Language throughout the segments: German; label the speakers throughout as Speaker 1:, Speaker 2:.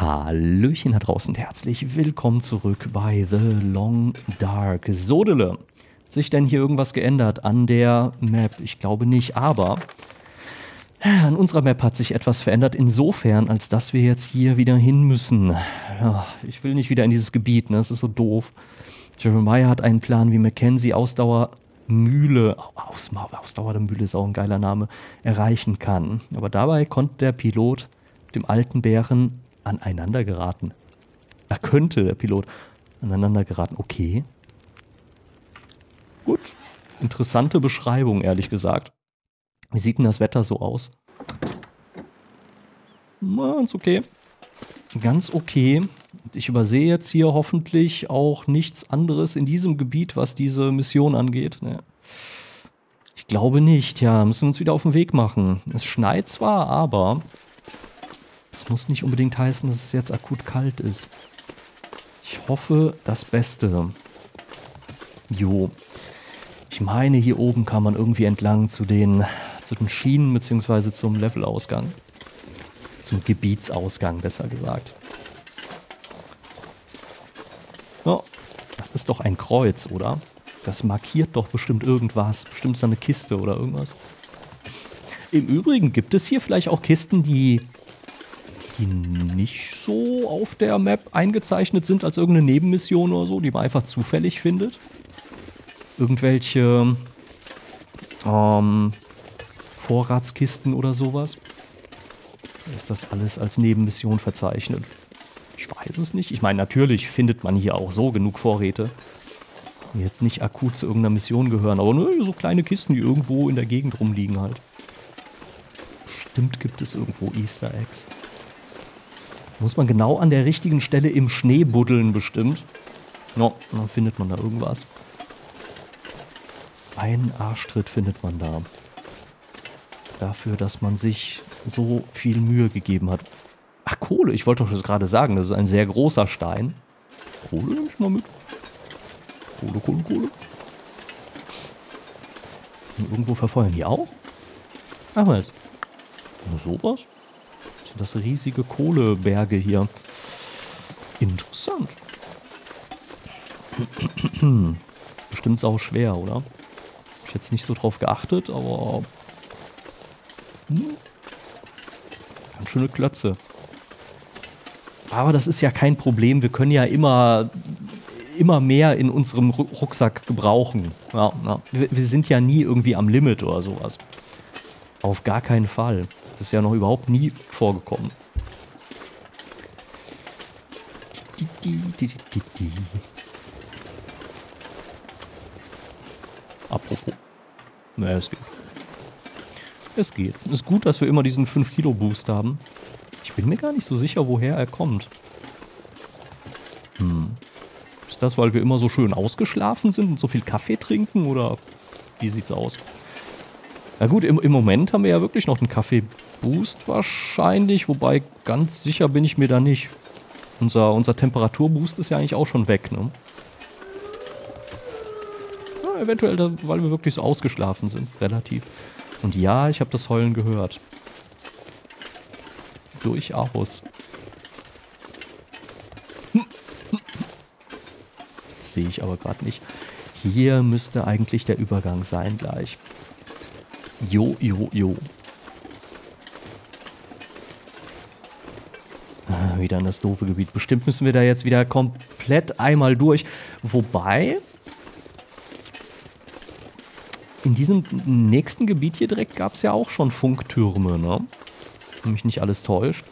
Speaker 1: Hallöchen da draußen herzlich willkommen zurück bei The Long Dark Sodele. Hat sich denn hier irgendwas geändert an der Map? Ich glaube nicht, aber an unserer Map hat sich etwas verändert insofern, als dass wir jetzt hier wieder hin müssen. Ich will nicht wieder in dieses Gebiet, ne? das ist so doof. Jeremiah hat einen Plan, wie Mackenzie Ausdauer Mühle, Aus, Ausdauer der Mühle ist auch ein geiler Name, erreichen kann. Aber dabei konnte der Pilot dem alten Bären aneinander geraten. Er könnte, der Pilot, aneinander geraten. Okay. Gut. Interessante Beschreibung, ehrlich gesagt. Wie sieht denn das Wetter so aus? Ganz okay. Ganz okay. Ich übersehe jetzt hier hoffentlich auch nichts anderes in diesem Gebiet, was diese Mission angeht. Ne? Ich glaube nicht. Ja, müssen wir uns wieder auf den Weg machen. Es schneit zwar, aber das muss nicht unbedingt heißen, dass es jetzt akut kalt ist. Ich hoffe das Beste. Jo. Ich meine, hier oben kann man irgendwie entlang zu den, zu den Schienen bzw. zum Levelausgang. Zum Gebietsausgang, besser gesagt. Oh, das ist doch ein Kreuz, oder? Das markiert doch bestimmt irgendwas. Bestimmt ist da eine Kiste oder irgendwas. Im Übrigen gibt es hier vielleicht auch Kisten, die die nicht so auf der Map eingezeichnet sind als irgendeine Nebenmission oder so, die man einfach zufällig findet. Irgendwelche ähm, Vorratskisten oder sowas. Ist das alles als Nebenmission verzeichnet? Ich weiß es nicht. Ich meine, natürlich findet man hier auch so genug Vorräte, die jetzt nicht akut zu irgendeiner Mission gehören, aber nur so kleine Kisten, die irgendwo in der Gegend rumliegen halt. Bestimmt gibt es irgendwo Easter Eggs. Muss man genau an der richtigen Stelle im Schnee buddeln bestimmt. Ja, dann findet man da irgendwas. Einen Arschtritt findet man da. Dafür, dass man sich so viel Mühe gegeben hat. Ach, Kohle. Ich wollte doch das gerade sagen. Das ist ein sehr großer Stein. Kohle nehme ich mal mit. Kohle, Kohle, Kohle. Und irgendwo verfeuern die auch? Ach was. Nur sowas? Das riesige Kohleberge hier. Interessant. Bestimmt auch schwer, oder? Hab ich jetzt nicht so drauf geachtet, aber... Hm. Ganz schöne Klötze. Aber das ist ja kein Problem. Wir können ja immer, immer mehr in unserem Rucksack gebrauchen. Ja, ja. Wir, wir sind ja nie irgendwie am Limit oder sowas. Auf gar keinen Fall. Das ist ja noch überhaupt nie vorgekommen. Apropos. Naja, es geht. Es geht. Ist gut, dass wir immer diesen 5 Kilo Boost haben. Ich bin mir gar nicht so sicher, woher er kommt. Hm. Ist das, weil wir immer so schön ausgeschlafen sind und so viel Kaffee trinken oder wie sieht's aus? Na gut, im, im Moment haben wir ja wirklich noch einen Kaffee-Boost wahrscheinlich, wobei ganz sicher bin ich mir da nicht. Unser, unser Temperaturboost ist ja eigentlich auch schon weg, ne? Ja, eventuell, weil wir wirklich so ausgeschlafen sind, relativ. Und ja, ich habe das Heulen gehört. Durchaus. Sehe ich aber gerade nicht. Hier müsste eigentlich der Übergang sein gleich. Jo, jo, jo. Ah, wieder in das doofe Gebiet. Bestimmt müssen wir da jetzt wieder komplett einmal durch. Wobei, in diesem nächsten Gebiet hier direkt gab es ja auch schon Funktürme, ne? Wenn mich nicht alles täuscht.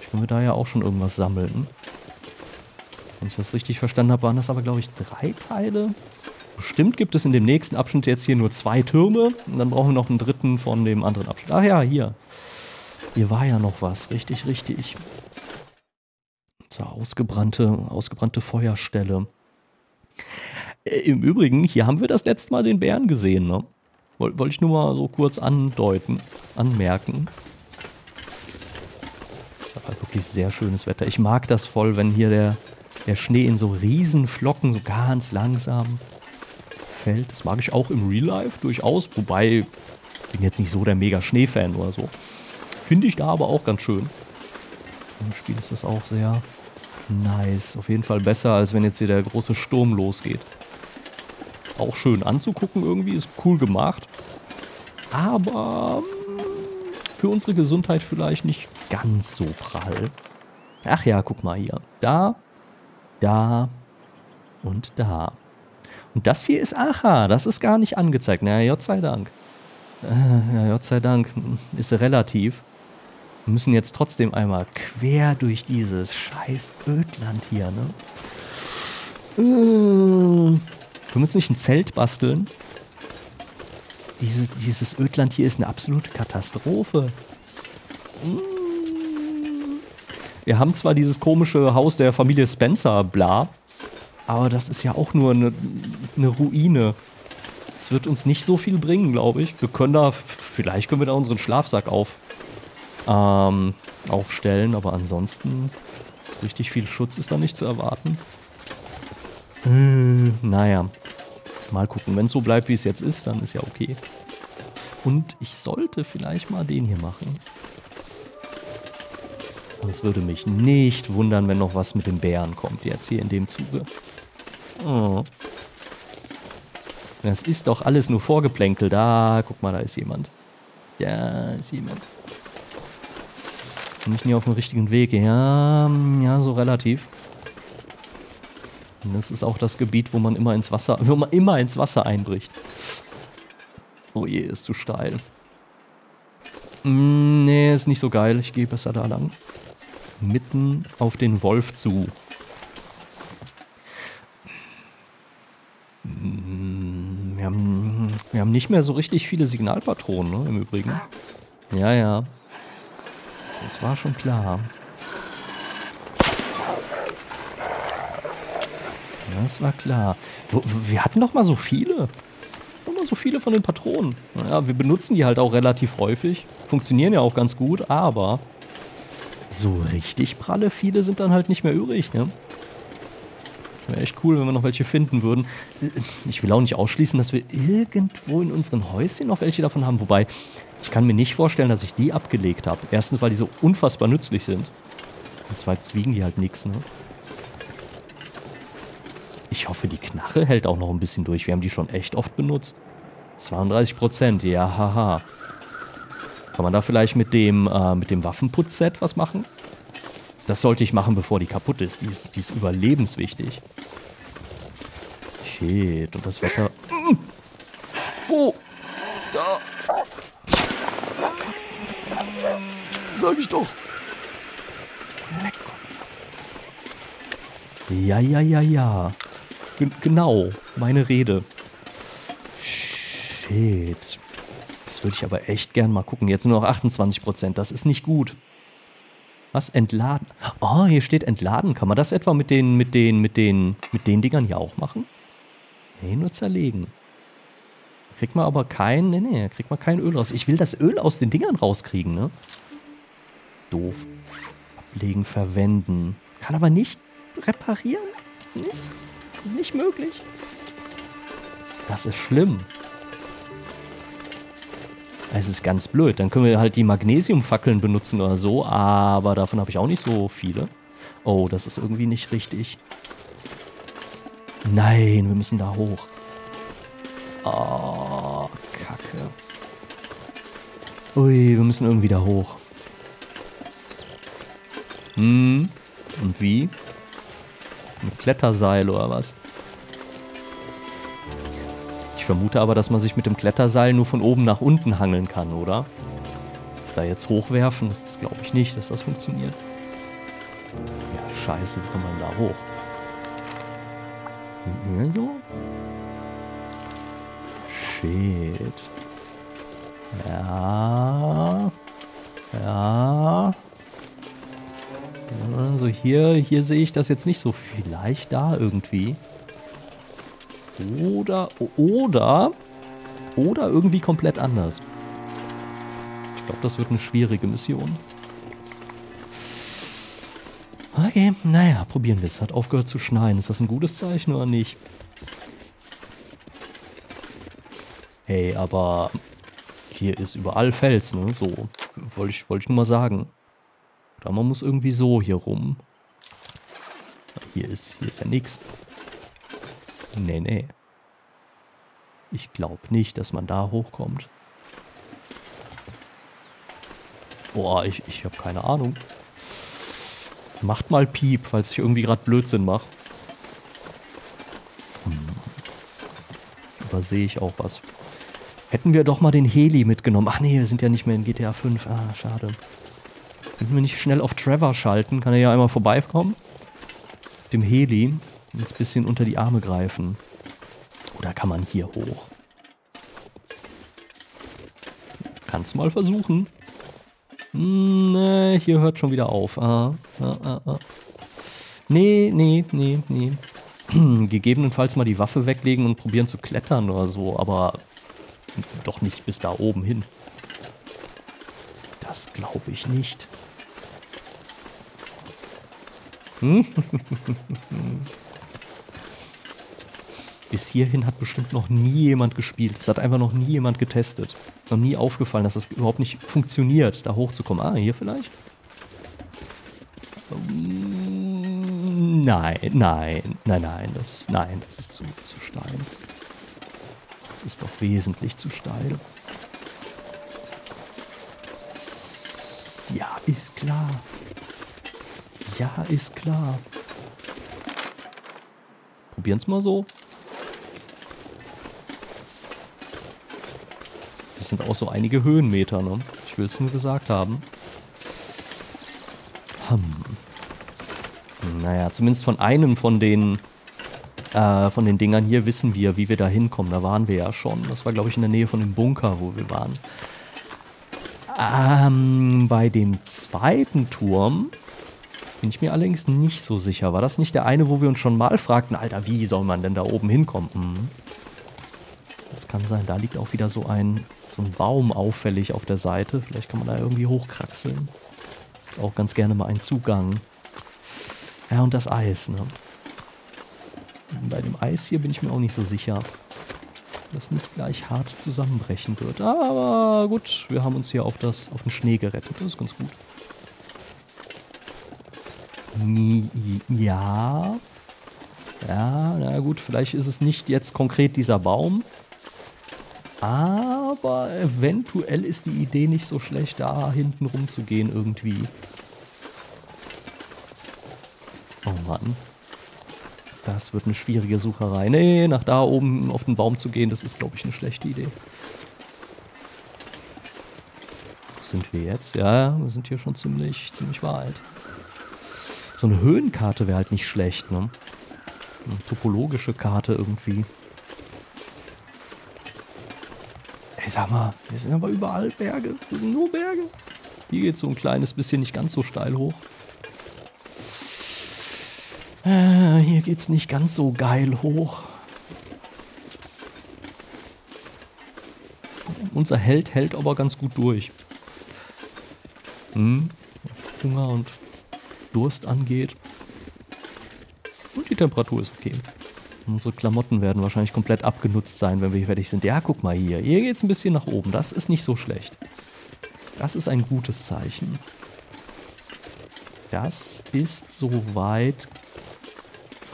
Speaker 1: Ich können wir da ja auch schon irgendwas sammeln. Wenn ich das richtig verstanden habe, waren das aber, glaube ich, drei Teile. Bestimmt gibt es in dem nächsten Abschnitt jetzt hier nur zwei Türme. Und dann brauchen wir noch einen dritten von dem anderen Abschnitt. Ach ja, hier. Hier war ja noch was. Richtig, richtig. So, ausgebrannte, ausgebrannte Feuerstelle. Äh, Im Übrigen, hier haben wir das letzte Mal den Bären gesehen, ne? Wollte ich nur mal so kurz andeuten, anmerken. Das ist halt wirklich sehr schönes Wetter. Ich mag das voll, wenn hier der, der Schnee in so riesen Flocken so ganz langsam fällt. Das mag ich auch im Real Life durchaus, wobei ich bin jetzt nicht so der mega Schneefan oder so. Finde ich da aber auch ganz schön. Im Spiel ist das auch sehr nice. Auf jeden Fall besser, als wenn jetzt hier der große Sturm losgeht. Auch schön anzugucken irgendwie, ist cool gemacht. Aber hm, für unsere Gesundheit vielleicht nicht ganz so prall. Ach ja, guck mal hier. Da, da und da. Und das hier ist, aha, das ist gar nicht angezeigt. Na, Gott sei Dank. Äh, ja, Gott sei Dank ist relativ. Wir müssen jetzt trotzdem einmal quer durch dieses scheiß Ödland hier, ne? Äh, können wir uns nicht ein Zelt basteln? Dieses, dieses Ödland hier ist eine absolute Katastrophe. Mm. Wir haben zwar dieses komische Haus der Familie Spencer, bla, aber das ist ja auch nur eine, eine Ruine. Das wird uns nicht so viel bringen, glaube ich. Wir können da, vielleicht können wir da unseren Schlafsack auf, ähm, aufstellen, aber ansonsten ist richtig viel Schutz ist da nicht zu erwarten. Hm, naja, mal gucken. Wenn es so bleibt, wie es jetzt ist, dann ist ja okay. Und ich sollte vielleicht mal den hier machen. Und es würde mich nicht wundern, wenn noch was mit den Bären kommt, jetzt hier in dem Zuge. Oh. Das ist doch alles nur Vorgeplänkel. Da, guck mal, da ist jemand. Da ist jemand. Bin ich nie auf dem richtigen Weg? Ja, ja, so relativ. Und das ist auch das Gebiet, wo man immer ins Wasser, wo man immer ins Wasser einbricht. Oh je, ist zu steil. Mm, nee, ist nicht so geil. Ich gehe besser da lang. Mitten auf den Wolf zu. Mm, wir haben, wir haben nicht mehr so richtig viele Signalpatronen, ne, im Übrigen. Ja, ja. Das war schon klar. Das war klar. Wir hatten doch mal so viele. Immer so viele von den Patronen. Naja, wir benutzen die halt auch relativ häufig. Funktionieren ja auch ganz gut, aber so richtig pralle viele sind dann halt nicht mehr übrig, ne? Wäre echt cool, wenn wir noch welche finden würden. Ich will auch nicht ausschließen, dass wir irgendwo in unseren Häuschen noch welche davon haben. Wobei, ich kann mir nicht vorstellen, dass ich die abgelegt habe. Erstens, weil die so unfassbar nützlich sind. Und zweitens wiegen die halt nichts, ne? Ich hoffe, die Knarre hält auch noch ein bisschen durch. Wir haben die schon echt oft benutzt. 32 Prozent, ja, haha. Kann man da vielleicht mit dem, äh, mit dem Waffenputzset was machen? Das sollte ich machen, bevor die kaputt ist. Die ist, die ist überlebenswichtig. Shit, und das Wetter... Wo? Da. Sag ich doch. Ja, ja, ja, ja. G genau, meine Rede. Shit. Würde ich aber echt gern mal gucken. Jetzt nur noch 28%. Das ist nicht gut. Was? Entladen? Oh, hier steht entladen. Kann man das etwa mit den, mit den, mit den, mit den Dingern hier auch machen? Nee, nur zerlegen. Kriegt man aber kein, nee, nee, kriegt man kein Öl raus. Ich will das Öl aus den Dingern rauskriegen, ne? Doof. Ablegen, verwenden. Kann aber nicht reparieren? Nicht? Nicht möglich. Das ist schlimm. Es ist ganz blöd. Dann können wir halt die Magnesiumfackeln benutzen oder so, aber davon habe ich auch nicht so viele. Oh, das ist irgendwie nicht richtig. Nein, wir müssen da hoch. Oh, Kacke. Ui, wir müssen irgendwie da hoch. Hm, und wie? Ein Kletterseil oder was? Vermute aber, dass man sich mit dem Kletterseil nur von oben nach unten hangeln kann, oder? Das da jetzt hochwerfen, das, das glaube ich nicht, dass das funktioniert. Ja, scheiße, wie kommt man da hoch? Hier so? Shit. Ja. Ja. Also hier, hier sehe ich das jetzt nicht so. Vielleicht da irgendwie. Oder, oder, oder irgendwie komplett anders. Ich glaube, das wird eine schwierige Mission. Okay, naja, probieren wir es. Hat aufgehört zu schneien. Ist das ein gutes Zeichen oder nicht? Hey, aber hier ist überall Fels, ne? So, wollte ich, wollt ich nur mal sagen. Oder man muss irgendwie so hier rum. Hier ist, hier ist ja nichts. Nee, nee. Ich glaube nicht, dass man da hochkommt. Boah, ich, ich habe keine Ahnung. Macht mal Piep, falls ich irgendwie gerade Blödsinn mache. Hm. Übersehe ich auch was. Hätten wir doch mal den Heli mitgenommen. Ach nee, wir sind ja nicht mehr in GTA 5. Ah, schade. Könnten wir nicht schnell auf Trevor schalten? Kann er ja einmal vorbeikommen? Dem Heli. Jetzt ein bisschen unter die Arme greifen. Oder kann man hier hoch? Kannst mal versuchen. Hm, nee, hier hört schon wieder auf. Ah, ah, ah, ah. Nee, nee, nee, nee. Gegebenenfalls mal die Waffe weglegen und probieren zu klettern oder so, aber doch nicht bis da oben hin. Das glaube ich nicht. Bis hierhin hat bestimmt noch nie jemand gespielt. Es hat einfach noch nie jemand getestet. Es ist noch nie aufgefallen, dass das überhaupt nicht funktioniert, da hochzukommen. Ah, hier vielleicht? Nein, nein, nein, nein, das, nein, das ist zu, zu steil. Das ist doch wesentlich zu steil. Ja, ist klar. Ja, ist klar. Probieren es mal so. Das sind auch so einige Höhenmeter, ne? Ich will es nur gesagt haben. Hm. Naja, zumindest von einem von den äh, von den Dingern hier wissen wir, wie wir da hinkommen. Da waren wir ja schon. Das war, glaube ich, in der Nähe von dem Bunker, wo wir waren. Ähm, bei dem zweiten Turm bin ich mir allerdings nicht so sicher. War das nicht der eine, wo wir uns schon mal fragten, Alter, wie soll man denn da oben hinkommen? Hm. Das kann sein. Da liegt auch wieder so ein, so ein Baum auffällig auf der Seite. Vielleicht kann man da irgendwie hochkraxeln. Ist auch ganz gerne mal ein Zugang. Ja, und das Eis, ne? Bei dem Eis hier bin ich mir auch nicht so sicher, dass nicht gleich hart zusammenbrechen wird. Aber gut, wir haben uns hier auf, das, auf den Schnee gerettet. Das ist ganz gut. Ja. Ja, na gut, vielleicht ist es nicht jetzt konkret dieser Baum. Aber eventuell ist die Idee nicht so schlecht, da hinten rumzugehen irgendwie. Oh Mann. Das wird eine schwierige Sucherei. Nee, nach da oben auf den Baum zu gehen, das ist, glaube ich, eine schlechte Idee. Wo sind wir jetzt? Ja, wir sind hier schon ziemlich, ziemlich weit. So eine Höhenkarte wäre halt nicht schlecht, ne? Eine topologische Karte irgendwie. Ey, sag mal, hier sind aber überall Berge. Hier sind nur Berge. Hier geht so ein kleines bisschen nicht ganz so steil hoch. Äh, hier geht's nicht ganz so geil hoch. Unser Held hält aber ganz gut durch. Hm? Hunger und Durst angeht. Und die Temperatur ist okay. Unsere Klamotten werden wahrscheinlich komplett abgenutzt sein, wenn wir hier fertig sind. Ja, guck mal hier. Hier geht's ein bisschen nach oben. Das ist nicht so schlecht. Das ist ein gutes Zeichen. Das ist soweit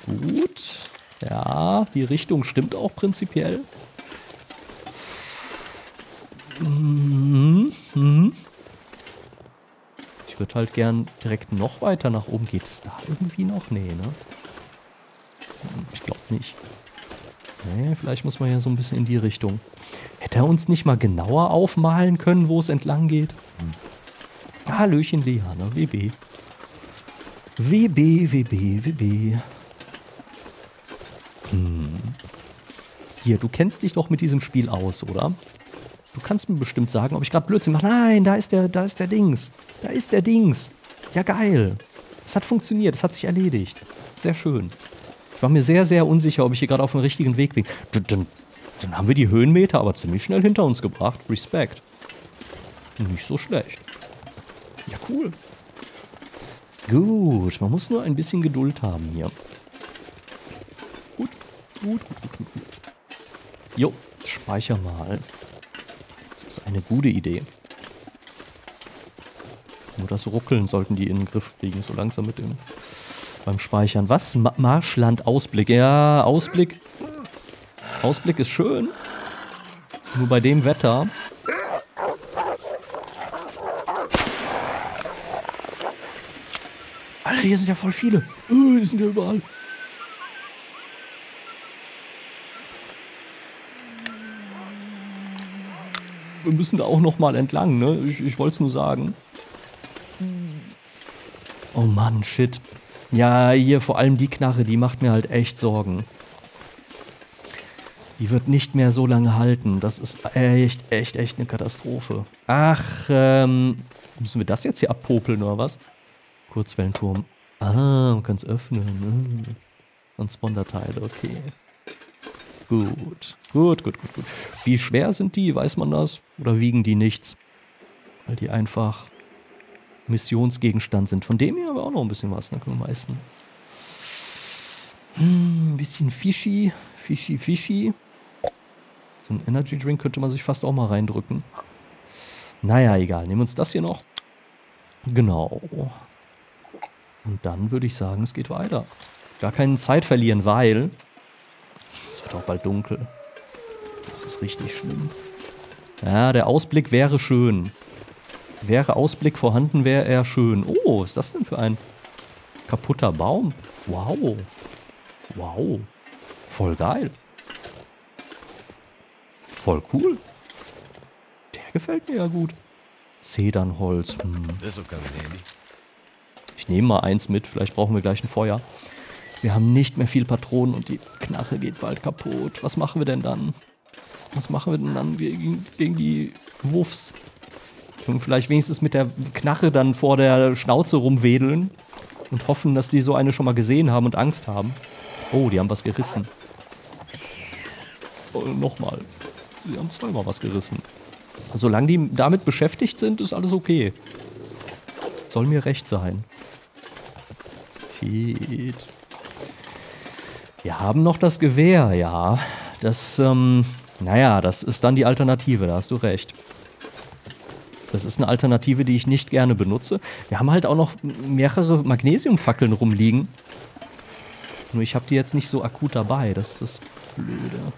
Speaker 1: Gut. Ja, die Richtung stimmt auch prinzipiell. Mhm. Mhm. Ich würde halt gern direkt noch weiter nach oben. Geht es da irgendwie noch? Nee, ne? Nicht. Nee, vielleicht muss man ja so ein bisschen in die Richtung. Hätte er uns nicht mal genauer aufmalen können, wo es entlang geht? Hm. Hallöchen, Liane, WB. WB, WB, WB. Hm. Hier, du kennst dich doch mit diesem Spiel aus, oder? Du kannst mir bestimmt sagen, ob ich gerade Blödsinn mache. Nein, da ist der, da ist der Dings. Da ist der Dings. Ja, geil. Es hat funktioniert, es hat sich erledigt. Sehr schön. Ich war mir sehr, sehr unsicher, ob ich hier gerade auf dem richtigen Weg bin. Dann, dann, haben wir die Höhenmeter aber ziemlich schnell hinter uns gebracht. Respekt. Nicht so schlecht. Ja, cool. Gut, man muss nur ein bisschen Geduld haben hier. Gut, gut, gut, gut. Jo, speicher mal. Das ist eine gute Idee. Nur das Ruckeln sollten die in den Griff kriegen, so langsam mit dem beim Speichern. Was? Ma Marschland Ausblick. Ja, Ausblick. Ausblick ist schön. Nur bei dem Wetter. Alter, hier sind ja voll viele. Uh, die sind ja überall. Wir müssen da auch noch mal entlang, ne? Ich, ich wollte es nur sagen. Oh Mann, shit. Ja, hier vor allem die Knarre, die macht mir halt echt Sorgen. Die wird nicht mehr so lange halten. Das ist echt, echt, echt eine Katastrophe. Ach, ähm, müssen wir das jetzt hier abpopeln oder was? Kurzwellenturm. Ah, man kann es öffnen. Ne? Transponder-Teile, okay. Gut. Gut, gut, gut, gut. Wie schwer sind die? Weiß man das? Oder wiegen die nichts? Weil die einfach Missionsgegenstand sind. Von dem hier aber auch noch ein bisschen was, ne? Können wir meisten. Hm, ein bisschen fishy. Fishy, fishy. So ein Energy Drink könnte man sich fast auch mal reindrücken. Naja, egal. Nehmen wir uns das hier noch. Genau. Und dann würde ich sagen, es geht weiter. Gar keine Zeit verlieren, weil es wird auch bald dunkel. Das ist richtig schlimm. Ja, der Ausblick wäre schön. Wäre Ausblick vorhanden, wäre er schön. Oh, was ist das denn für ein kaputter Baum? Wow. Wow. Voll geil. Voll cool. Der gefällt mir ja gut. Zedernholz. Hm. Ich nehme mal eins mit. Vielleicht brauchen wir gleich ein Feuer. Wir haben nicht mehr viel Patronen und die Knarre geht bald kaputt. Was machen wir denn dann? Was machen wir denn dann gegen, gegen die Wuffs? Und vielleicht wenigstens mit der Knarre dann vor der Schnauze rumwedeln und hoffen, dass die so eine schon mal gesehen haben und Angst haben. Oh, die haben was gerissen. Oh, Nochmal. Sie haben zweimal was gerissen. Solange die damit beschäftigt sind, ist alles okay. Soll mir recht sein. Shit. Wir haben noch das Gewehr, ja. Das, ähm, naja, das ist dann die Alternative, da hast du recht. Das ist eine Alternative, die ich nicht gerne benutze. Wir haben halt auch noch mehrere Magnesiumfackeln rumliegen. Nur ich habe die jetzt nicht so akut dabei. Das ist das Blöde.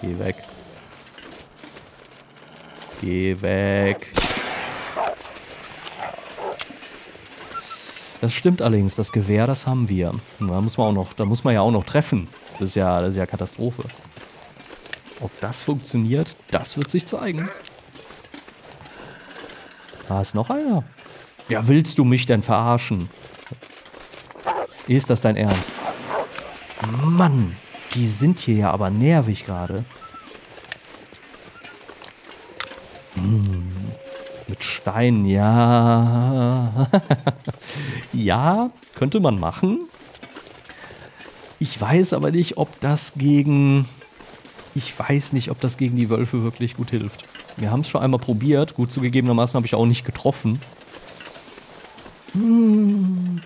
Speaker 1: Geh weg. Geh weg. Das stimmt allerdings, das Gewehr, das haben wir. Da muss man auch noch, da muss man ja auch noch treffen. Das ist ja, das ist ja Katastrophe. Ob das funktioniert, das wird sich zeigen. Da ist noch einer. Ja, willst du mich denn verarschen? Ist das dein Ernst? Mann, die sind hier ja aber nervig gerade. Hm, mit Stein, ja. ja, könnte man machen. Ich weiß aber nicht, ob das gegen... Ich weiß nicht, ob das gegen die Wölfe wirklich gut hilft. Wir haben es schon einmal probiert. Gut zugegebenermaßen habe ich auch nicht getroffen. Hm.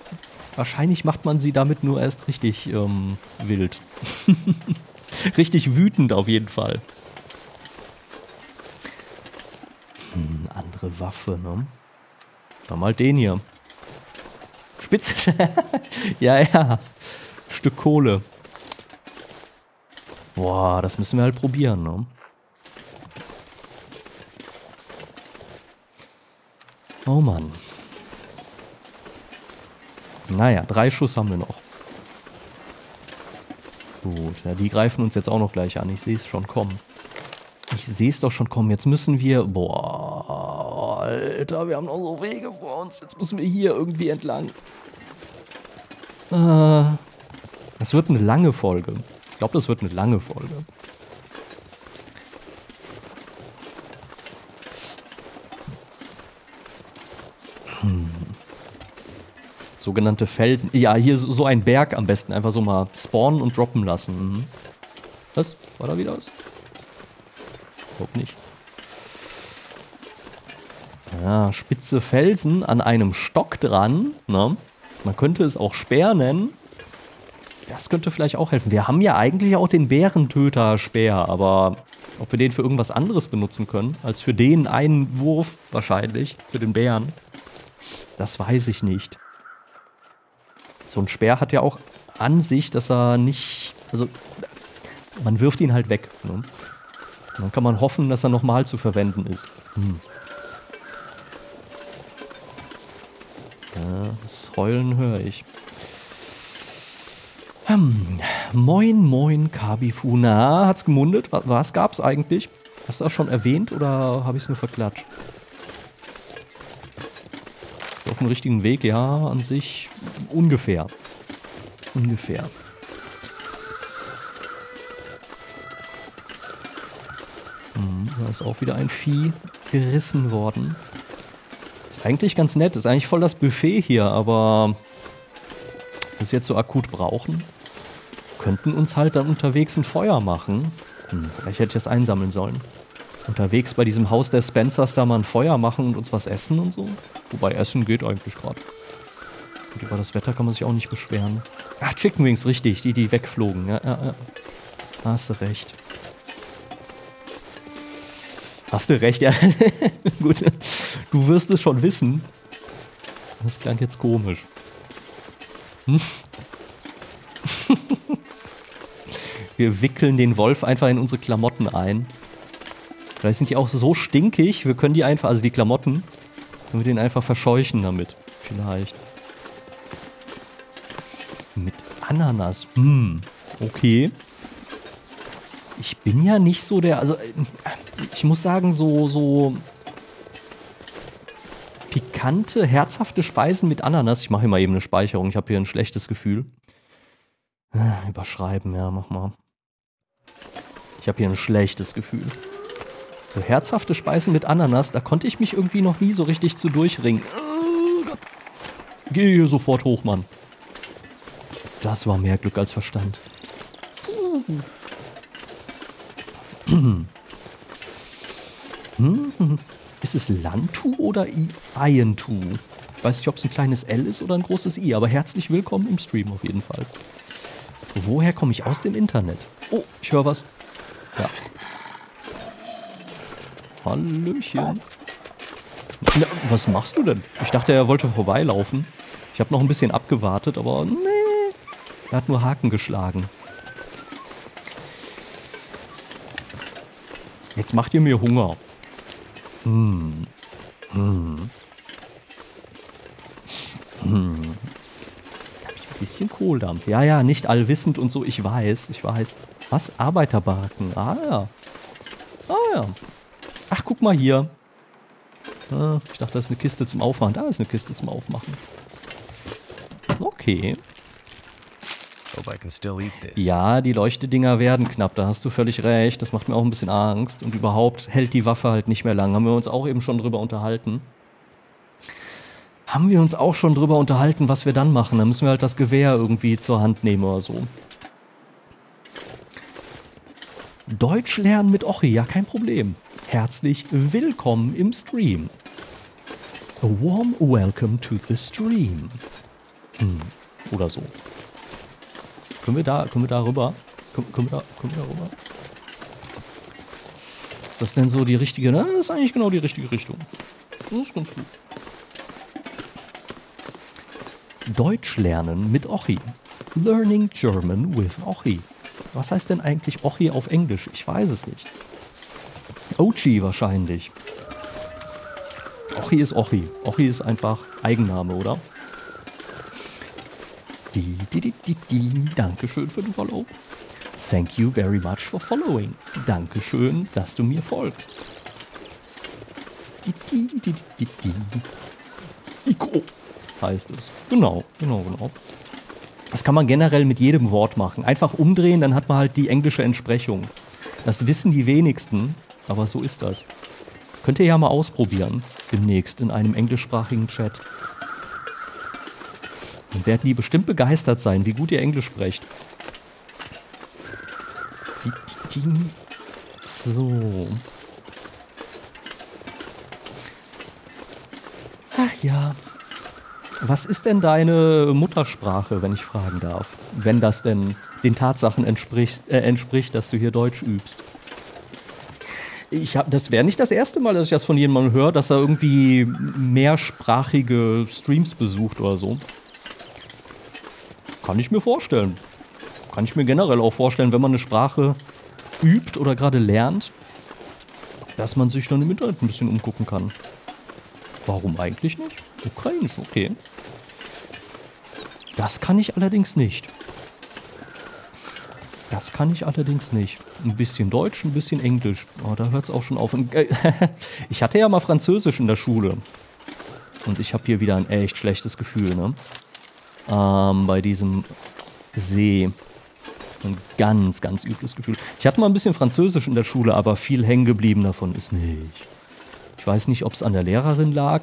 Speaker 1: Wahrscheinlich macht man sie damit nur erst richtig ähm, wild. richtig wütend auf jeden Fall. Hm, andere Waffe, ne? Dann mal den hier. Spitze. ja, ja. Stück Kohle. Boah, das müssen wir halt probieren, ne? Oh Mann. Naja, drei Schuss haben wir noch. Gut, ja, die greifen uns jetzt auch noch gleich an. Ich sehe es schon kommen. Ich sehe es doch schon kommen. Jetzt müssen wir... Boah, Alter, wir haben noch so Wege vor uns. Jetzt müssen wir hier irgendwie entlang. Äh, das wird eine lange Folge. Ich glaube, das wird eine lange Folge. Sogenannte Felsen. Ja, hier so ein Berg am besten. Einfach so mal spawnen und droppen lassen. Mhm. Was? War da wieder was? Glaub nicht. Ja, spitze Felsen an einem Stock dran. Ne? Man könnte es auch Speer nennen. Das könnte vielleicht auch helfen. Wir haben ja eigentlich auch den Bärentöter-Speer, aber ob wir den für irgendwas anderes benutzen können, als für den einen Wurf wahrscheinlich, für den Bären, das weiß ich nicht. So ein Speer hat ja auch an sich, dass er nicht, also man wirft ihn halt weg. Ne? Dann kann man hoffen, dass er nochmal zu verwenden ist. Hm. Ja, das Heulen höre ich. Hm. Moin, moin, Kabifu. Na, hat's gemundet? Was, was gab's eigentlich? Hast du das schon erwähnt oder habe ich es nur verklatscht? Dem richtigen Weg, ja, an sich ungefähr. Ungefähr. Hm, da ist auch wieder ein Vieh gerissen worden. Ist eigentlich ganz nett. Ist eigentlich voll das Buffet hier, aber das jetzt so akut brauchen. Könnten uns halt dann unterwegs ein Feuer machen. Hm, vielleicht hätte ich das einsammeln sollen. Unterwegs bei diesem Haus der Spencers da mal ein Feuer machen und uns was essen und so. Wobei Essen geht eigentlich gerade. Und über das Wetter kann man sich auch nicht beschweren. Ach, Chicken Wings, richtig. Die, die wegflogen. Ja, ja, ja. Hast du recht. Hast du recht, ja. Gut. Du wirst es schon wissen. Das klang jetzt komisch. Hm? wir wickeln den Wolf einfach in unsere Klamotten ein. Vielleicht sind die auch so stinkig, wir können die einfach, also die Klamotten, können wir den einfach verscheuchen damit. Vielleicht. Mit Ananas. Hm, okay. Ich bin ja nicht so der, also ich muss sagen, so, so pikante, herzhafte Speisen mit Ananas. Ich mache hier mal eben eine Speicherung. Ich habe hier ein schlechtes Gefühl. Äh, überschreiben, ja, mach mal. Ich habe hier ein schlechtes Gefühl. So herzhafte Speisen mit Ananas, da konnte ich mich irgendwie noch nie so richtig zu durchringen. Oh Gott. Geh hier sofort hoch, Mann. Das war mehr Glück als Verstand. Ist es Lantu oder Ientu? Ich weiß nicht, ob es ein kleines L ist oder ein großes I, aber herzlich willkommen im Stream auf jeden Fall. Woher komme ich aus dem Internet? Oh, ich höre was. Ja. Hallöchen. Na, was machst du denn? Ich dachte, er wollte vorbeilaufen. Ich habe noch ein bisschen abgewartet, aber nee. Er hat nur Haken geschlagen. Jetzt macht ihr mir Hunger. Hm. Hm. Hm. Hab ich ein bisschen Kohldampf. Ja, ja, nicht allwissend und so. Ich weiß, ich weiß. Was? Arbeiterbarken. Ah, ja. Ah, ja. Ach, guck mal hier. Ah, ich dachte, das ist eine Kiste zum Aufmachen. Da ist eine Kiste zum Aufmachen. Okay. Ja, die Leuchtedinger werden knapp, da hast du völlig recht. Das macht mir auch ein bisschen Angst. Und überhaupt hält die Waffe halt nicht mehr lang. Haben wir uns auch eben schon drüber unterhalten. Haben wir uns auch schon drüber unterhalten, was wir dann machen. Dann müssen wir halt das Gewehr irgendwie zur Hand nehmen oder so. Deutsch lernen mit Ochi, ja kein Problem. Herzlich willkommen im Stream. A warm welcome to the stream. Hm, oder so. Können wir da, können wir da rüber? Können, können, wir da, können wir da rüber? Ist das denn so die richtige? Na, das ist eigentlich genau die richtige Richtung. Das ist ganz gut. Deutsch lernen mit Ochi. Learning German with Ochi. Was heißt denn eigentlich Ochi auf Englisch? Ich weiß es nicht. Ochi wahrscheinlich. Ochi ist Ochi. Ochi ist einfach Eigenname, oder? Die, die, die, die, die. Dankeschön für den Follow. Thank you very much for following. Dankeschön, dass du mir folgst. Die, die, die, die, die. Iko heißt es. Genau, genau, genau. Das kann man generell mit jedem Wort machen. Einfach umdrehen, dann hat man halt die englische Entsprechung. Das wissen die wenigsten, aber so ist das. Könnt ihr ja mal ausprobieren, demnächst in einem englischsprachigen Chat. Dann werden die bestimmt begeistert sein, wie gut ihr Englisch sprecht. So. Ach ja. Was ist denn deine Muttersprache, wenn ich fragen darf? Wenn das denn den Tatsachen entspricht, äh, entspricht dass du hier Deutsch übst. Ich hab, das wäre nicht das erste Mal, dass ich das von jemandem höre, dass er irgendwie mehrsprachige Streams besucht oder so. Kann ich mir vorstellen. Kann ich mir generell auch vorstellen, wenn man eine Sprache übt oder gerade lernt, dass man sich dann im Internet ein bisschen umgucken kann. Warum eigentlich nicht? Ukrainisch, okay. Das kann ich allerdings nicht. Das kann ich allerdings nicht. Ein bisschen Deutsch, ein bisschen Englisch. Oh, da hört es auch schon auf. ich hatte ja mal Französisch in der Schule. Und ich habe hier wieder ein echt schlechtes Gefühl, ne? Ähm, bei diesem See. Ein ganz, ganz übles Gefühl. Ich hatte mal ein bisschen Französisch in der Schule, aber viel hängen geblieben davon ist nicht. Ich weiß nicht, ob es an der Lehrerin lag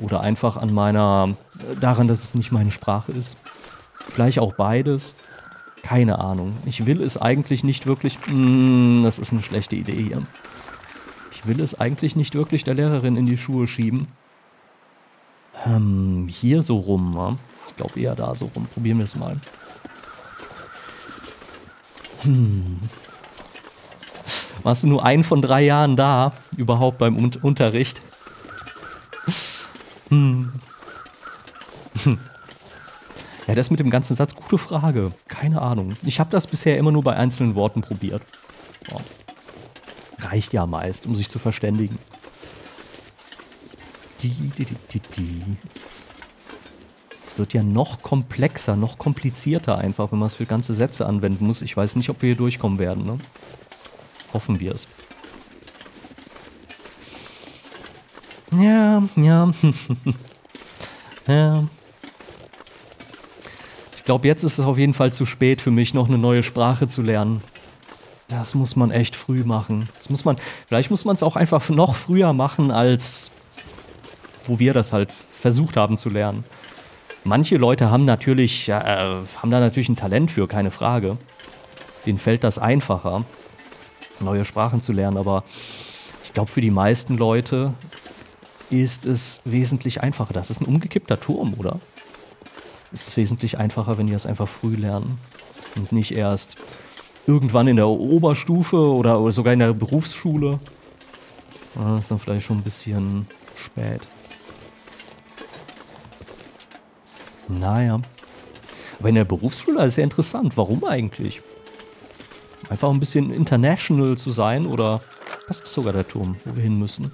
Speaker 1: oder einfach an meiner, daran, dass es nicht meine Sprache ist. Vielleicht auch beides. Keine Ahnung. Ich will es eigentlich nicht wirklich... Mm, das ist eine schlechte Idee hier. Ich will es eigentlich nicht wirklich der Lehrerin in die Schuhe schieben. Ähm, hier so rum, wa? Ich glaube eher da so rum. Probieren wir es mal. Hm. Warst du nur einen von drei Jahren da, überhaupt beim Un Unterricht? Hm. Ja, das mit dem ganzen Satz, gute Frage. Keine Ahnung. Ich habe das bisher immer nur bei einzelnen Worten probiert. Oh. Reicht ja meist, um sich zu verständigen. Die, die, die. Es wird ja noch komplexer, noch komplizierter einfach, wenn man es für ganze Sätze anwenden muss. Ich weiß nicht, ob wir hier durchkommen werden. Ne? Hoffen wir es. Ja, ja. ja. Ich glaube, jetzt ist es auf jeden Fall zu spät für mich, noch eine neue Sprache zu lernen. Das muss man echt früh machen. Das muss man, vielleicht muss man es auch einfach noch früher machen, als wo wir das halt versucht haben zu lernen. Manche Leute haben natürlich, äh, haben da natürlich ein Talent für, keine Frage. Denen fällt das einfacher, neue Sprachen zu lernen, aber ich glaube, für die meisten Leute ist es wesentlich einfacher. Das ist ein umgekippter Turm, oder? Ist es wesentlich einfacher, wenn die das einfach früh lernen und nicht erst irgendwann in der Oberstufe oder, oder sogar in der Berufsschule. Das ist dann vielleicht schon ein bisschen spät. Naja. Aber in der Berufsschule ist ja interessant. Warum eigentlich? Einfach ein bisschen international zu sein oder das ist sogar der Turm, wo wir hin müssen.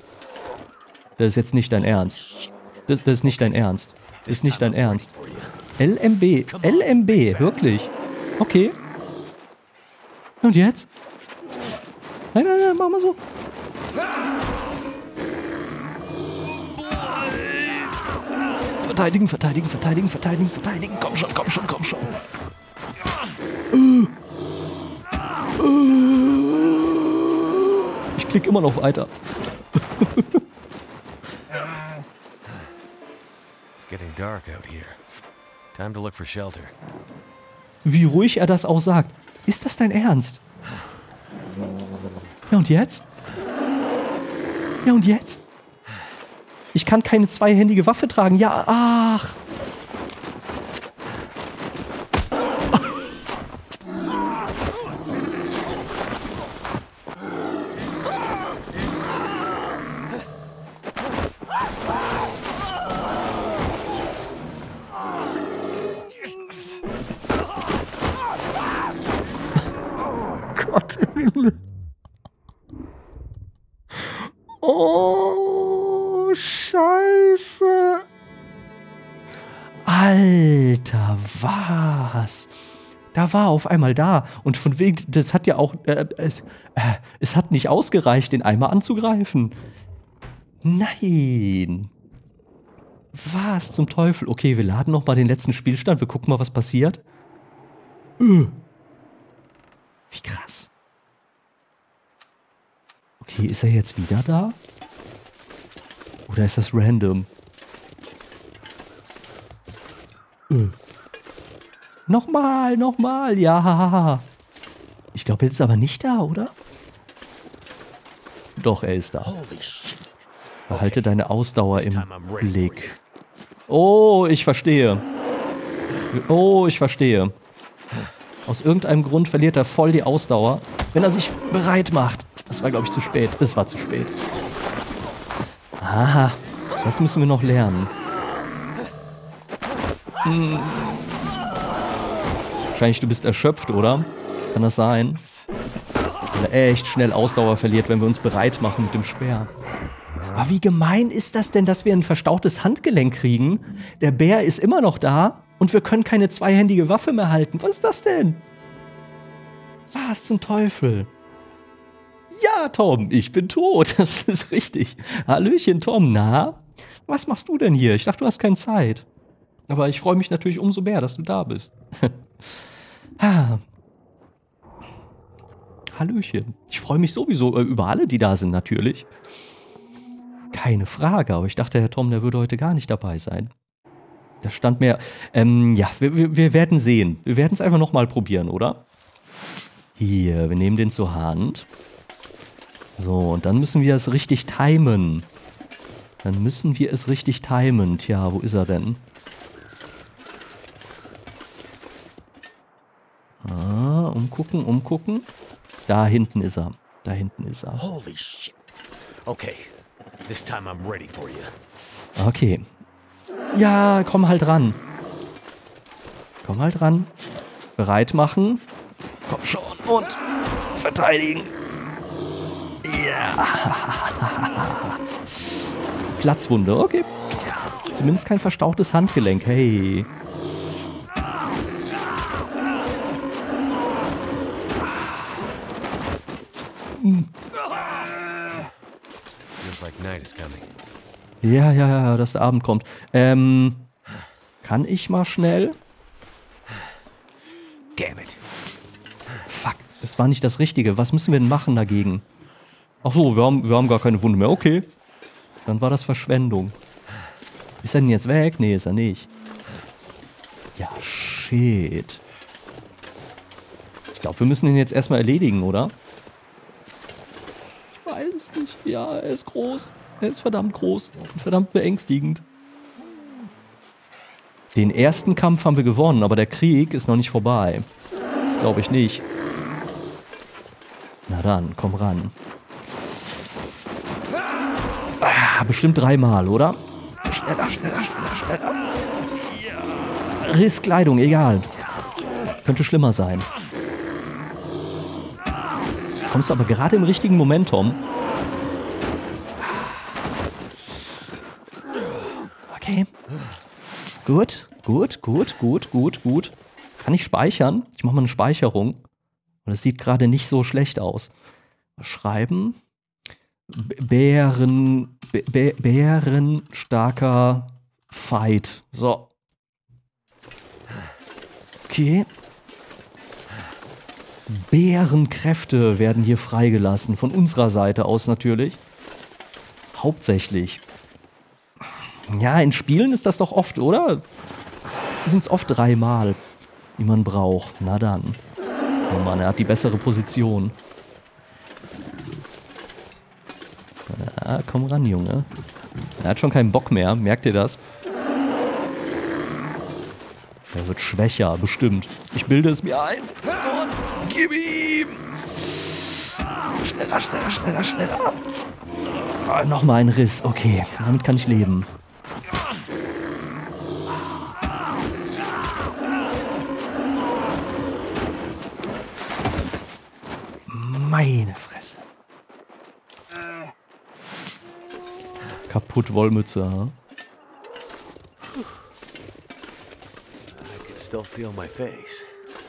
Speaker 1: Das ist jetzt nicht dein Ernst. Das, das ist nicht dein Ernst. Ist nicht dein Ernst. LMB. LMB, wirklich. Okay. Und jetzt? Nein, nein, nein, mach mal so. Verteidigen, verteidigen, verteidigen, verteidigen, verteidigen. Komm schon, komm schon, komm schon. Ich klicke immer noch weiter. It's getting dark out here. Wie ruhig er das auch sagt. Ist das dein Ernst? Ja, und jetzt? Ja, und jetzt? Ich kann keine zweihändige Waffe tragen. Ja, ach. War auf einmal da. Und von wegen, das hat ja auch, äh, es, äh, es hat nicht ausgereicht, den Eimer anzugreifen. Nein. Was zum Teufel? Okay, wir laden noch mal den letzten Spielstand. Wir gucken mal, was passiert. Öh. Wie krass. Okay, ist er jetzt wieder da? Oder ist das random? Öh. Nochmal, nochmal, ja. Ich glaube, jetzt ist aber nicht da, oder? Doch, er ist da. Behalte deine Ausdauer im Blick. Oh, ich verstehe. Oh, ich verstehe. Aus irgendeinem Grund verliert er voll die Ausdauer, wenn er sich bereit macht. Das war, glaube ich, zu spät. Das war zu spät. Aha, das müssen wir noch lernen. Hm. Wahrscheinlich, du bist erschöpft, oder? Kann das sein? Weil er echt schnell Ausdauer verliert, wenn wir uns bereit machen mit dem Speer. Aber wie gemein ist das denn, dass wir ein verstautes Handgelenk kriegen? Der Bär ist immer noch da und wir können keine zweihändige Waffe mehr halten. Was ist das denn? Was zum Teufel? Ja, Tom, ich bin tot. Das ist richtig. Hallöchen, Tom. Na? Was machst du denn hier? Ich dachte, du hast keine Zeit. Aber ich freue mich natürlich umso mehr, dass du da bist. ah. Hallöchen. Ich freue mich sowieso äh, über alle, die da sind, natürlich. Keine Frage, aber ich dachte, Herr Tom, der würde heute gar nicht dabei sein. Da stand mir, ähm, ja, wir, wir werden sehen. Wir werden es einfach nochmal probieren, oder? Hier, wir nehmen den zur Hand. So, und dann müssen wir es richtig timen. Dann müssen wir es richtig timen. Tja, wo ist er denn? Ah, umgucken, umgucken. Da hinten ist er. Da hinten ist er.
Speaker 2: Holy shit. Okay, this time I'm ready for you.
Speaker 1: Okay. Ja, komm halt ran. Komm halt ran. Bereit machen. Komm schon. Und verteidigen. Ja. Platzwunde, okay. Zumindest kein verstauchtes Handgelenk. Hey. Ja, ja, ja, dass der Abend kommt. Ähm, kann ich mal schnell?
Speaker 2: Damn it.
Speaker 1: Fuck, das war nicht das Richtige. Was müssen wir denn machen dagegen? Ach so, wir haben, wir haben gar keine Wunde mehr. Okay. Dann war das Verschwendung. Ist er denn jetzt weg? Nee, ist er nicht. Ja, shit. Ich glaube, wir müssen ihn jetzt erstmal erledigen, oder? Nicht. Ja, er ist groß. Er ist verdammt groß. Und verdammt beängstigend. Den ersten Kampf haben wir gewonnen, aber der Krieg ist noch nicht vorbei. Das glaube ich nicht. Na dann, komm ran. Ah, bestimmt dreimal, oder? Schneller, schneller, schneller, schneller. Risskleidung, egal. Könnte schlimmer sein. Kommst aber gerade im richtigen Moment, Tom. Okay. Gut, gut, gut, gut, gut, gut. Kann ich speichern? Ich mache mal eine Speicherung. Und es sieht gerade nicht so schlecht aus. Schreiben. Bären. Bä- Bärenstarker Fight. So. Okay. Bärenkräfte werden hier freigelassen. Von unserer Seite aus natürlich. Hauptsächlich. Ja, in Spielen ist das doch oft, oder? Sind es oft dreimal, die man braucht. Na dann. Oh Mann, er hat die bessere Position. Ja, komm ran, Junge. Er hat schon keinen Bock mehr, merkt ihr das? Er wird schwächer, bestimmt. Ich bilde es mir ein. Und gib ihm! Schneller, schneller, schneller, schneller. Nochmal ein Riss. Okay, damit kann ich leben. Meine Fresse. Kaputt Wollmütze, ha?
Speaker 2: I can still feel my face,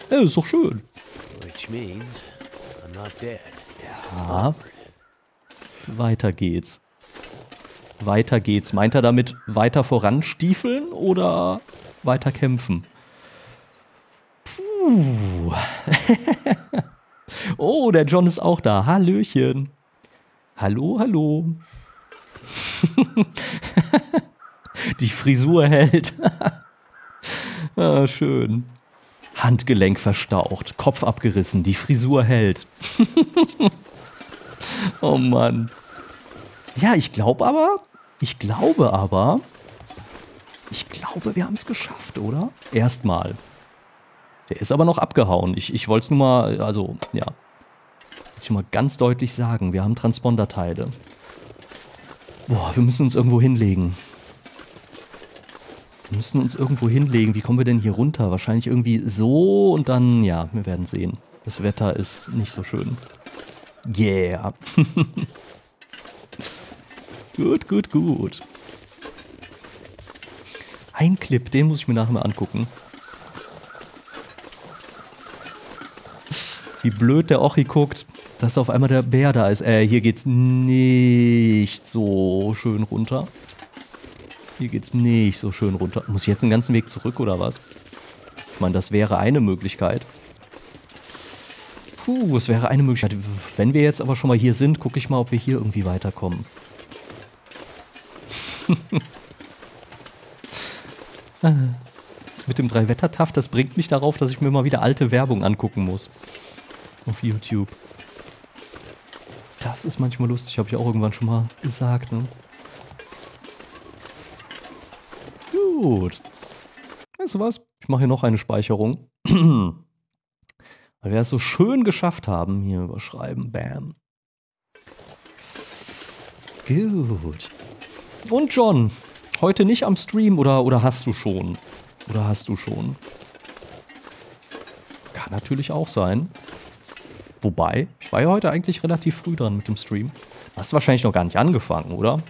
Speaker 1: Ja, ist doch schön.
Speaker 2: which means I'm not dead.
Speaker 1: Ja. Weiter geht's. Weiter geht's. Meint er damit weiter voranstiefeln oder weiter kämpfen? Puh. oh, der John ist auch da. Hallöchen. Hallo, hallo. Die Frisur hält. ah, schön. Handgelenk verstaucht, Kopf abgerissen, die Frisur hält. oh Mann. Ja, ich glaube aber, ich glaube aber, Ich glaube, wir haben es geschafft, oder? Erstmal. Der ist aber noch abgehauen. Ich, ich wollte es nur mal, also, ja. Ich mal ganz deutlich sagen, wir haben Transponderteile. Boah, wir müssen uns irgendwo hinlegen. Wir müssen uns irgendwo hinlegen. Wie kommen wir denn hier runter? Wahrscheinlich irgendwie so und dann, ja, wir werden sehen. Das Wetter ist nicht so schön. Yeah. gut, gut, gut. Ein Clip, den muss ich mir nachher mal angucken. Wie blöd der Ochi guckt, dass auf einmal der Bär da ist. Äh, hier geht's nicht so schön runter. Hier geht's nicht so schön runter. Muss ich jetzt den ganzen Weg zurück oder was? Ich meine, das wäre eine Möglichkeit. Puh, es wäre eine Möglichkeit. Wenn wir jetzt aber schon mal hier sind, gucke ich mal, ob wir hier irgendwie weiterkommen. das mit dem Drei-Wetter-Taft, das bringt mich darauf, dass ich mir mal wieder alte Werbung angucken muss. Auf YouTube. Das ist manchmal lustig, habe ich auch irgendwann schon mal gesagt, ne? Gut. Weißt du was? Ich mache hier noch eine Speicherung. Weil wir es so schön geschafft haben. Hier überschreiben. Bam. Gut. Und John, heute nicht am Stream oder, oder hast du schon? Oder hast du schon? Kann natürlich auch sein. Wobei, ich war ja heute eigentlich relativ früh dran mit dem Stream. Hast du wahrscheinlich noch gar nicht angefangen, oder?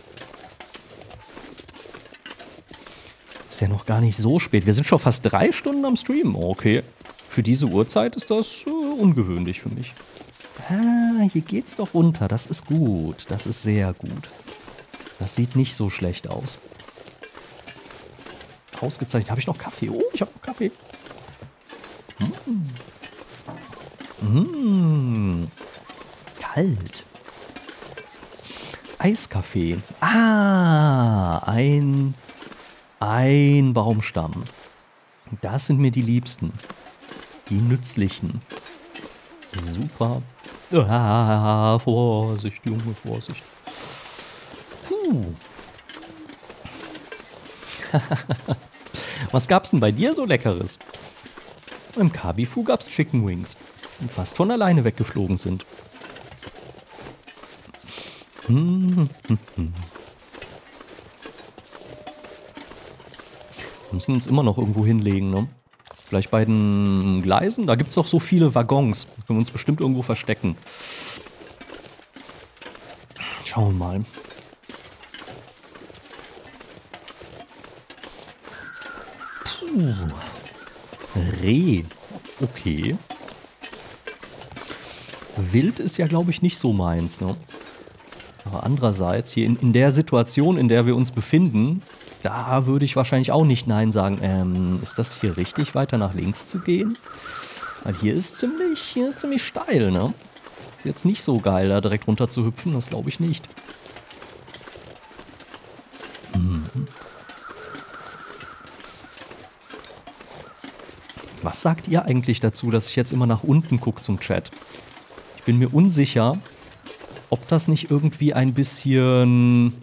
Speaker 1: Ist ja noch gar nicht so spät. Wir sind schon fast drei Stunden am Stream. Okay. Für diese Uhrzeit ist das äh, ungewöhnlich für mich. Ah, hier geht's doch runter. Das ist gut. Das ist sehr gut. Das sieht nicht so schlecht aus. Ausgezeichnet. Habe ich noch Kaffee? Oh, ich habe noch Kaffee. Mmh. Mmh. Kalt. Eiskaffee. Ah, ein, ein Baumstamm. Das sind mir die Liebsten. Die nützlichen. Super. Ah, Vorsicht, Junge, Vorsicht. Puh. Was gab's denn bei dir so Leckeres? Im Kabifu gab's Chicken Wings, fast von alleine weggeflogen sind. Wir müssen uns immer noch irgendwo hinlegen, ne? Vielleicht bei den Gleisen? Da gibt es doch so viele Waggons. Da können wir uns bestimmt irgendwo verstecken. Schauen wir mal. Puh. Reh. Okay. Wild ist ja, glaube ich, nicht so meins, ne? Aber andererseits, hier in, in der Situation, in der wir uns befinden, da würde ich wahrscheinlich auch nicht Nein sagen. Ähm, ist das hier richtig, weiter nach links zu gehen? Weil hier ist ziemlich, hier ist ziemlich steil, ne? Ist jetzt nicht so geil, da direkt runter zu hüpfen, das glaube ich nicht. Mhm. Was sagt ihr eigentlich dazu, dass ich jetzt immer nach unten gucke zum Chat? Bin mir unsicher, ob das nicht irgendwie ein bisschen,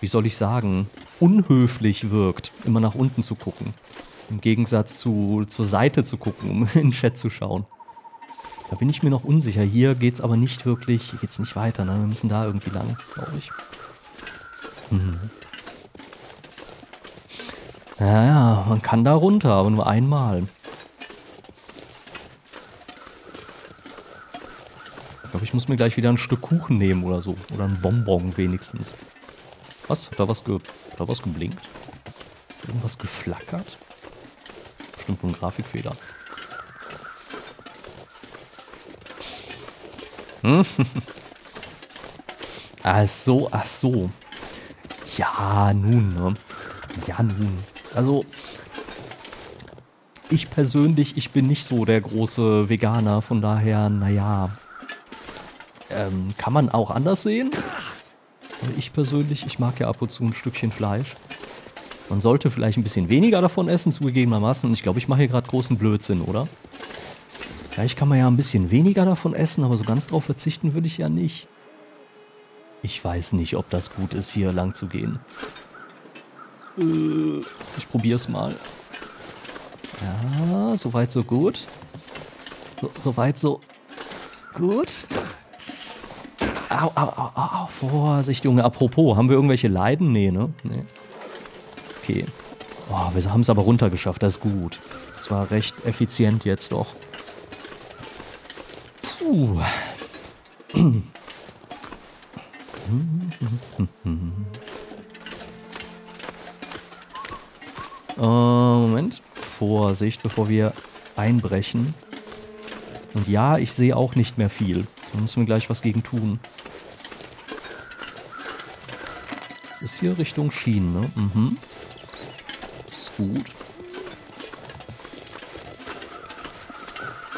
Speaker 1: wie soll ich sagen, unhöflich wirkt, immer nach unten zu gucken. Im Gegensatz zu zur Seite zu gucken, um in den Chat zu schauen. Da bin ich mir noch unsicher. Hier geht es aber nicht wirklich, hier geht's nicht weiter. Ne? Wir müssen da irgendwie lang, glaube ich. Hm. Naja, man kann da runter, aber nur einmal. Ich muss mir gleich wieder ein Stück Kuchen nehmen oder so. Oder ein Bonbon wenigstens. Was? Hat da was, ge hat da was geblinkt? Irgendwas geflackert? Bestimmt ein Grafikfehler. Hm? ach so, ach so. Ja, nun, ne? Ja, nun. Also, ich persönlich, ich bin nicht so der große Veganer, von daher, naja. Ähm, kann man auch anders sehen? Ich persönlich, ich mag ja ab und zu ein Stückchen Fleisch. Man sollte vielleicht ein bisschen weniger davon essen, zugegebenermaßen. Und ich glaube, ich mache hier gerade großen Blödsinn, oder? Vielleicht kann man ja ein bisschen weniger davon essen, aber so ganz drauf verzichten würde ich ja nicht. Ich weiß nicht, ob das gut ist, hier lang zu gehen. Äh, ich probier's mal. Ja, soweit so gut. So, soweit so gut. Au, au, au, au, Vorsicht, Junge. Apropos, haben wir irgendwelche Leiden? Nee, ne? Nee. Okay. Oh, wir haben es aber runtergeschafft, das ist gut. Das war recht effizient jetzt doch. Puh. äh, Moment. Vorsicht, bevor wir einbrechen. Und ja, ich sehe auch nicht mehr viel. Da müssen wir gleich was gegen tun. Ist hier Richtung Schienen, ne? Mhm. Das ist gut.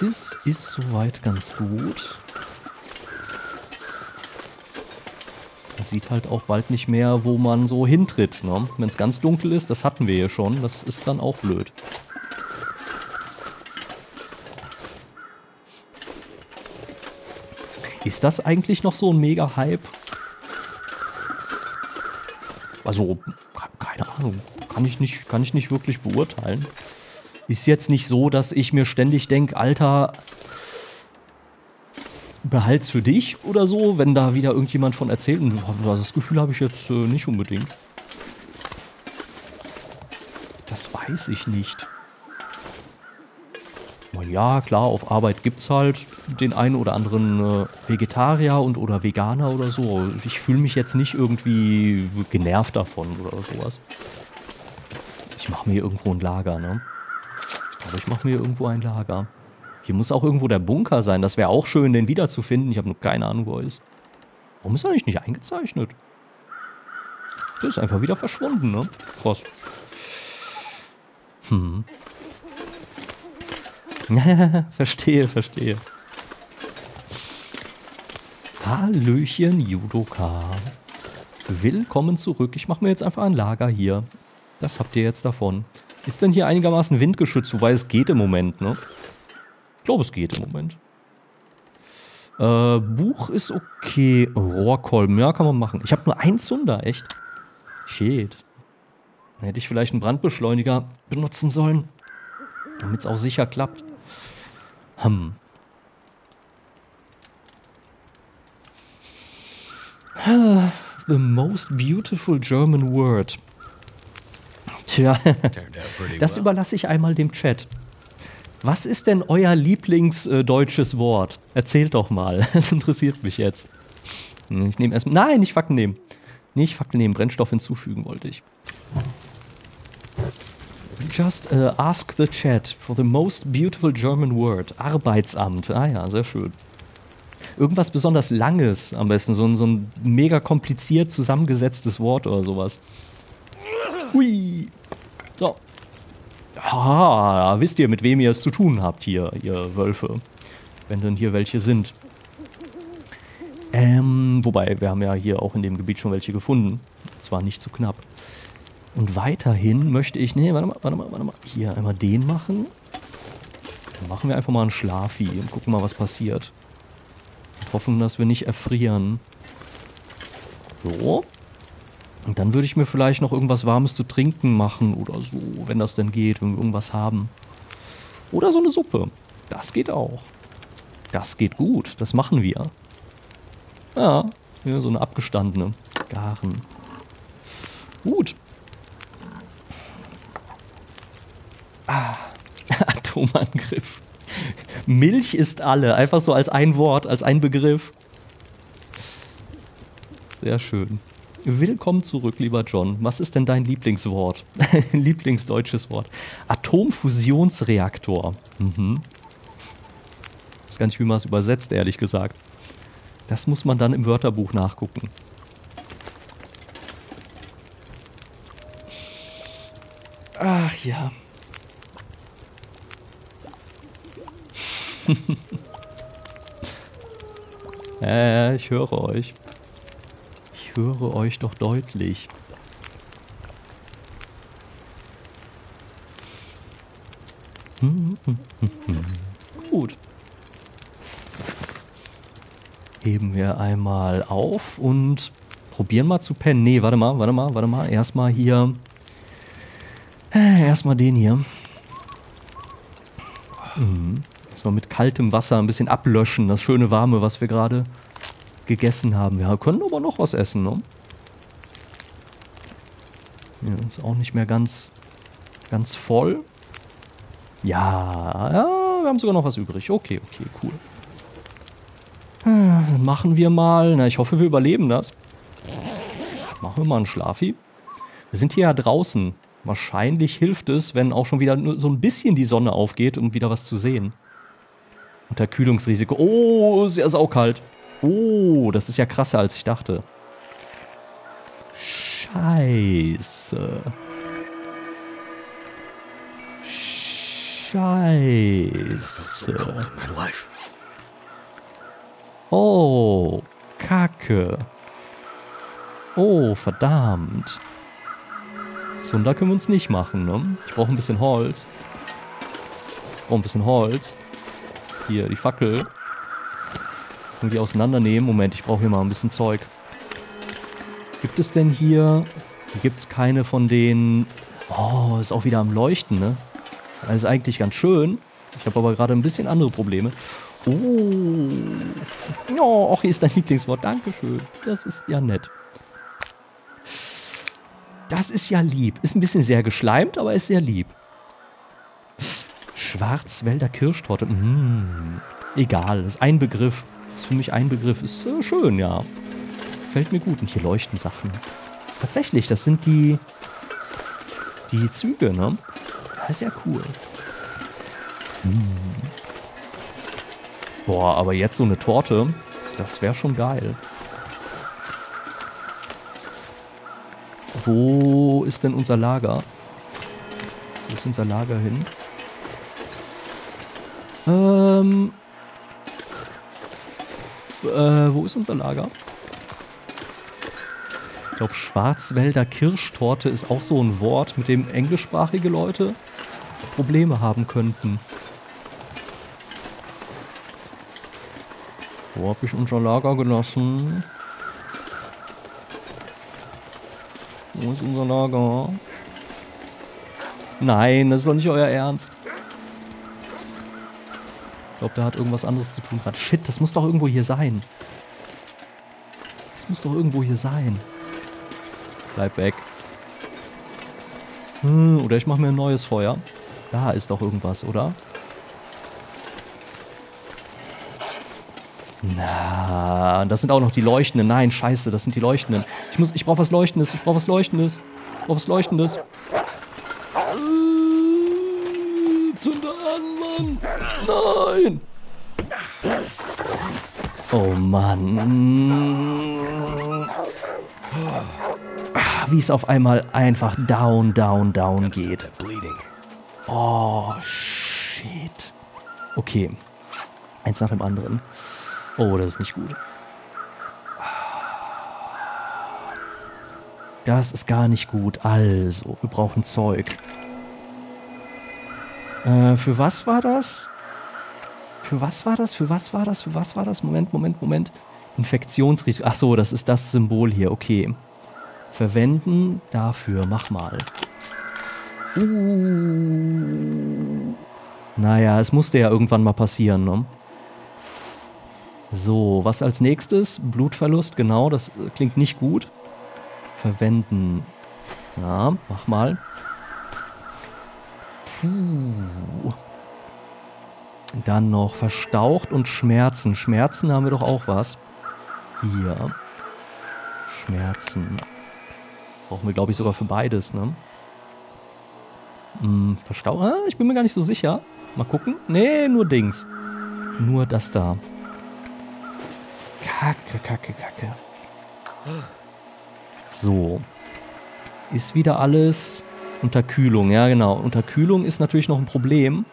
Speaker 1: Das ist soweit ganz gut. Man sieht halt auch bald nicht mehr, wo man so hintritt. Ne? Wenn es ganz dunkel ist, das hatten wir hier schon, das ist dann auch blöd. Ist das eigentlich noch so ein Mega-Hype? Also, keine Ahnung. Kann ich, nicht, kann ich nicht wirklich beurteilen. Ist jetzt nicht so, dass ich mir ständig denke, Alter, behalt's für dich oder so, wenn da wieder irgendjemand von erzählt. Und das Gefühl habe ich jetzt äh, nicht unbedingt. Das weiß ich nicht ja, klar, auf Arbeit gibt es halt den einen oder anderen äh, Vegetarier und oder Veganer oder so. Ich fühle mich jetzt nicht irgendwie genervt davon oder sowas. Ich mache mir irgendwo ein Lager, ne? Ich glaube, ich mache mir irgendwo ein Lager. Hier muss auch irgendwo der Bunker sein. Das wäre auch schön, den wiederzufinden. Ich habe nur keine Ahnung, wo er ist. Warum ist er eigentlich nicht eingezeichnet? Der ist einfach wieder verschwunden, ne? Krass. Hm. verstehe, verstehe. Hallöchen, Judoka. Willkommen zurück. Ich mache mir jetzt einfach ein Lager hier. Das habt ihr jetzt davon. Ist denn hier einigermaßen windgeschützt? Wobei es geht im Moment, ne? Ich glaube, es geht im Moment. Äh, Buch ist okay. Rohrkolben, ja, kann man machen. Ich habe nur einen Zunder, echt. Shit. Dann hätte ich vielleicht einen Brandbeschleuniger benutzen sollen. Damit es auch sicher klappt. Hm. The most beautiful German word. Tja, das überlasse ich einmal dem Chat. Was ist denn euer Lieblingsdeutsches äh, Wort? Erzählt doch mal. Das interessiert mich jetzt. Ich nehme erstmal. Nein, nicht Fakten nehmen. Nicht Fakten nehmen. Brennstoff hinzufügen wollte ich. Just uh, ask the chat for the most beautiful German word. Arbeitsamt. Ah ja, sehr schön. Irgendwas besonders Langes am besten. So ein, so ein mega kompliziert zusammengesetztes Wort oder sowas. Hui. So. Ah, wisst ihr, mit wem ihr es zu tun habt hier, ihr Wölfe. Wenn denn hier welche sind. Ähm, wobei, wir haben ja hier auch in dem Gebiet schon welche gefunden. Zwar nicht zu knapp. Und weiterhin möchte ich, nee, warte mal, warte mal, warte mal, hier einmal den machen. Dann machen wir einfach mal einen Schlafi und gucken mal, was passiert. Und hoffen, dass wir nicht erfrieren. So. Und dann würde ich mir vielleicht noch irgendwas Warmes zu trinken machen oder so, wenn das denn geht, wenn wir irgendwas haben. Oder so eine Suppe. Das geht auch. Das geht gut, das machen wir. Ja, ja so eine abgestandene. Garen. Gut. Ah, Atomangriff. Milch ist alle. Einfach so als ein Wort, als ein Begriff. Sehr schön. Willkommen zurück, lieber John. Was ist denn dein Lieblingswort? Lieblingsdeutsches Wort. Atomfusionsreaktor. Mhm. Ich weiß gar nicht, wie man es übersetzt, ehrlich gesagt. Das muss man dann im Wörterbuch nachgucken. Ach ja. Äh, ich höre euch. Ich höre euch doch deutlich. Gut. Heben wir einmal auf und probieren mal zu pennen. Nee, warte mal, warte mal, warte mal. Erstmal hier erstmal den hier. Mhm. Erstmal mit kaltem Wasser ein bisschen ablöschen, das schöne Warme, was wir gerade gegessen haben. Wir können aber noch was essen, ne? Ja, ist auch nicht mehr ganz, ganz voll. Ja, ja, wir haben sogar noch was übrig. Okay, okay, cool. Dann machen wir mal, na, ich hoffe, wir überleben das. Machen wir mal einen Schlafi. Wir sind hier ja draußen. Wahrscheinlich hilft es, wenn auch schon wieder so ein bisschen die Sonne aufgeht, um wieder was zu sehen. Unterkühlungsrisiko. Oh, sehr saukalt. Oh, das ist ja krasser, als ich dachte. Scheiße. Scheiße. Oh, Kacke. Oh, verdammt. Zunder können wir uns nicht machen, ne? Ich brauche ein bisschen Holz. Ich brauche ein bisschen Holz. Hier, die Fackel. Und die auseinandernehmen. Moment, ich brauche hier mal ein bisschen Zeug. Gibt es denn hier... Hier gibt es keine von den... Oh, ist auch wieder am Leuchten, ne? Das ist eigentlich ganz schön. Ich habe aber gerade ein bisschen andere Probleme. Oh. Oh, auch hier ist dein Lieblingswort. Dankeschön. Das ist ja nett. Das ist ja lieb. Ist ein bisschen sehr geschleimt, aber ist sehr lieb. Schwarzwälder Kirschtorte. Mmh. Egal, das ist ein Begriff. Ist für mich ein Begriff. Ist äh, schön, ja. Fällt mir gut. Und hier leuchten Sachen. Tatsächlich, das sind die die Züge, ne? Das ist ja cool. Hm. Boah, aber jetzt so eine Torte, das wäre schon geil. Wo ist denn unser Lager? Wo ist unser Lager hin? Ähm. Äh, wo ist unser Lager? Ich glaube, Schwarzwälder Kirschtorte ist auch so ein Wort, mit dem englischsprachige Leute Probleme haben könnten. Wo habe ich unser Lager gelassen? Wo ist unser Lager? Nein, das ist doch nicht euer Ernst. Glaube, der hat irgendwas anderes zu tun gerade. Shit, das muss doch irgendwo hier sein. Das muss doch irgendwo hier sein. Bleib weg. Hm, oder ich mache mir ein neues Feuer. Da ist doch irgendwas, oder? Na, das sind auch noch die Leuchtenden. Nein, scheiße, das sind die Leuchtenden. Ich muss, ich brauche was Leuchtendes, ich brauche was Leuchtendes. Ich brauche was Leuchtendes. Nein! Oh Mann. Wie es auf einmal einfach down, down, down geht. Oh, shit. Okay. Eins nach dem anderen. Oh, das ist nicht gut. Das ist gar nicht gut. Also, wir brauchen Zeug. Äh, für was war das? Für was war das? Für was war das? Für was war das? Moment, Moment, Moment. Infektionsrisiko. Ach so, das ist das Symbol hier. Okay. Verwenden dafür. Mach mal. Uh. Naja, es musste ja irgendwann mal passieren, ne? So, was als nächstes? Blutverlust, genau, das klingt nicht gut. Verwenden. Ja, mach mal. Puh. Dann noch verstaucht und Schmerzen. Schmerzen haben wir doch auch was. Hier. Schmerzen. Brauchen wir, glaube ich, sogar für beides, ne? Hm, verstaucht? Ah, ich bin mir gar nicht so sicher. Mal gucken. Nee, nur Dings. Nur das da. Kacke, kacke, kacke. So. Ist wieder alles unter Kühlung. Ja, genau. Unterkühlung ist natürlich noch ein Problem.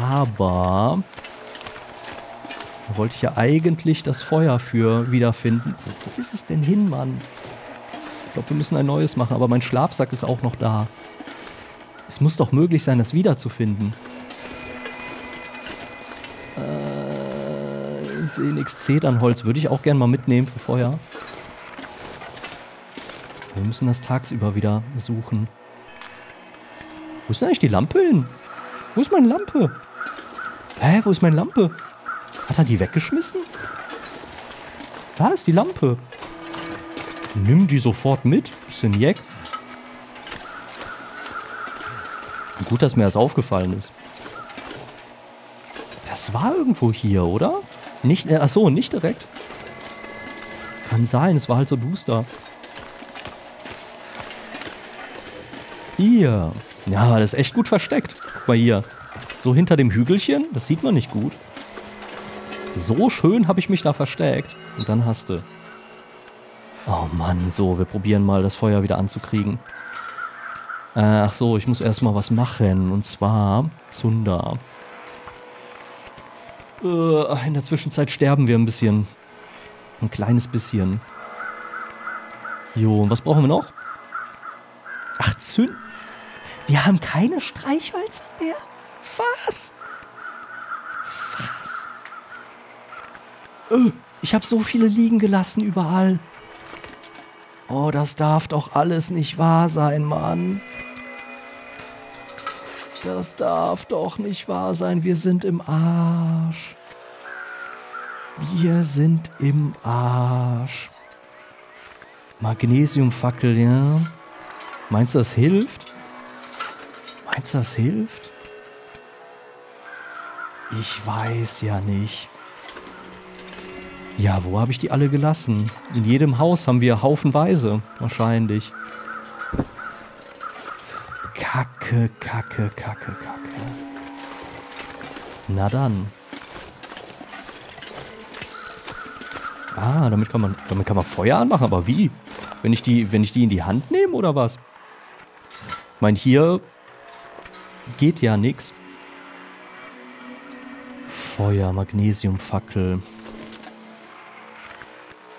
Speaker 1: Aber da wollte ich ja eigentlich das Feuer für wiederfinden. Wo ist es denn hin, Mann? Ich glaube, wir müssen ein neues machen, aber mein Schlafsack ist auch noch da. Es muss doch möglich sein, das wiederzufinden. Ich sehe nichts Zedernholz. Würde ich auch gerne mal mitnehmen für Feuer. Wir müssen das tagsüber wieder suchen. Wo ist denn eigentlich die Lampe hin? Wo ist meine Lampe? Hä, wo ist meine Lampe? Hat er die weggeschmissen? Da ist die Lampe. Nimm die sofort mit. Bisschen Jack. Gut, dass mir das aufgefallen ist. Das war irgendwo hier, oder? Nicht, äh, achso, nicht direkt. Kann sein, es war halt so duster. Hier. Ja, das ist echt gut versteckt. Guck mal hier. So hinter dem Hügelchen, das sieht man nicht gut. So schön habe ich mich da versteckt. Und dann hast du. Oh Mann, so, wir probieren mal das Feuer wieder anzukriegen. Äh, ach so, ich muss erstmal was machen. Und zwar Zunder. Äh, in der Zwischenzeit sterben wir ein bisschen. Ein kleines bisschen. Jo, und was brauchen wir noch? Ach, Zünd. Wir haben keine Streichhölzer mehr? Was? Was? Äh, ich habe so viele liegen gelassen überall. Oh, das darf doch alles nicht wahr sein, Mann. Das darf doch nicht wahr sein. Wir sind im Arsch. Wir sind im Arsch. Magnesiumfackel, ja. Meinst du, das hilft? Meinst du, das hilft? Ich weiß ja nicht. Ja, wo habe ich die alle gelassen? In jedem Haus haben wir haufenweise, wahrscheinlich. Kacke, kacke, kacke, kacke. Na dann. Ah, damit kann man, damit kann man Feuer anmachen, aber wie? Wenn ich die, wenn ich die in die Hand nehme oder was? Ich meine, hier geht ja nichts. Feuer, Magnesiumfackel.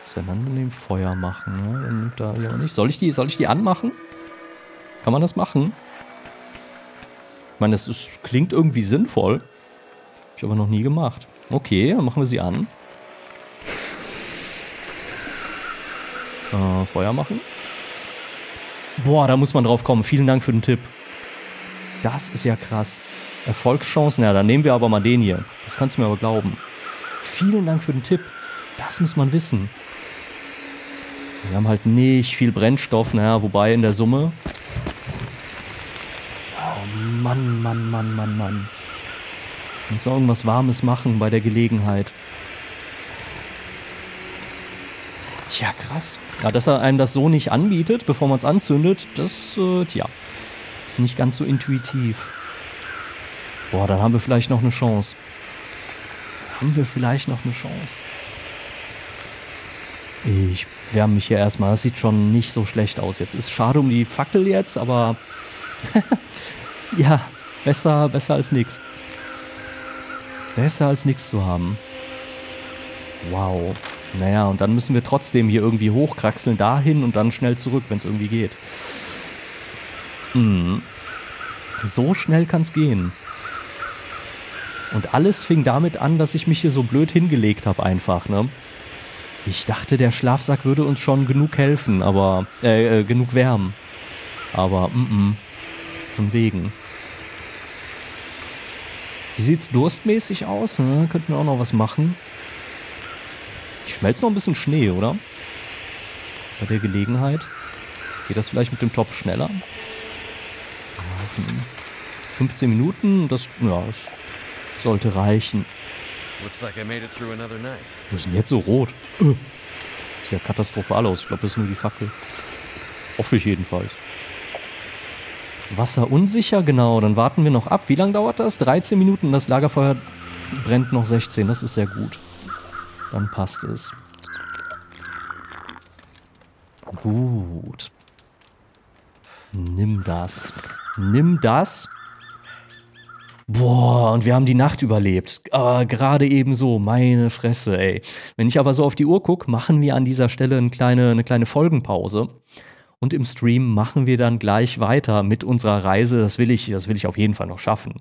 Speaker 1: Was denn dann mit dem Feuer machen? Ne? Da ja nicht. Soll ich die, soll ich die anmachen? Kann man das machen? Ich meine, das ist, klingt irgendwie sinnvoll. Hab ich aber noch nie gemacht. Okay, dann machen wir sie an. Äh, Feuer machen. Boah, da muss man drauf kommen. Vielen Dank für den Tipp. Das ist ja krass. Erfolgschancen, ja, dann nehmen wir aber mal den hier. Das kannst du mir aber glauben. Vielen Dank für den Tipp. Das muss man wissen. Wir haben halt nicht viel Brennstoff, naja, wobei in der Summe Mann, Mann, Mann, Mann, Mann. Kannst du irgendwas Warmes machen bei der Gelegenheit? Tja, krass. Ja, dass er einem das so nicht anbietet, bevor man es anzündet, das, äh, tja, ist nicht ganz so intuitiv. Boah, dann haben wir vielleicht noch eine Chance. Haben wir vielleicht noch eine Chance. Ich wärme mich hier erstmal. Das sieht schon nicht so schlecht aus jetzt. Ist schade um die Fackel jetzt, aber Ja, besser, besser als nichts. Besser als nichts zu haben. Wow. Naja, und dann müssen wir trotzdem hier irgendwie hochkraxeln dahin und dann schnell zurück, wenn es irgendwie geht. Hm. So schnell kann es gehen. Und alles fing damit an, dass ich mich hier so blöd hingelegt habe einfach, ne? Ich dachte, der Schlafsack würde uns schon genug helfen, aber, äh, äh genug wärmen. Aber, mm, -mm. Von wegen. Wie sieht's durstmäßig aus? Ne? Könnten wir auch noch was machen. Ich schmelze noch ein bisschen Schnee, oder? Bei der Gelegenheit. Geht das vielleicht mit dem Topf schneller? 15 Minuten, das, ja, das sollte reichen. Looks Wir sind jetzt so rot. Sieht ja katastrophal aus. Ich glaube, das ist nur die Fackel. Hoffe ich jedenfalls. Wasser unsicher, genau. Dann warten wir noch ab. Wie lange dauert das? 13 Minuten. Das Lagerfeuer brennt noch 16. Das ist sehr gut. Dann passt es. Gut. Nimm das. Nimm das. Boah, und wir haben die Nacht überlebt. Ah, Gerade eben so, meine Fresse, ey. Wenn ich aber so auf die Uhr gucke, machen wir an dieser Stelle eine kleine, eine kleine Folgenpause. Und im Stream machen wir dann gleich weiter mit unserer Reise. Das will ich, das will ich auf jeden Fall noch schaffen.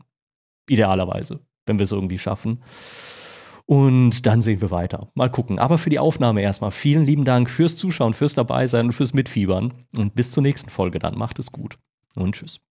Speaker 1: Idealerweise, wenn wir es irgendwie schaffen. Und dann sehen wir weiter. Mal gucken. Aber für die Aufnahme erstmal vielen lieben Dank fürs Zuschauen, fürs Dabeisein und fürs Mitfiebern. Und bis zur nächsten Folge dann. Macht es gut und tschüss.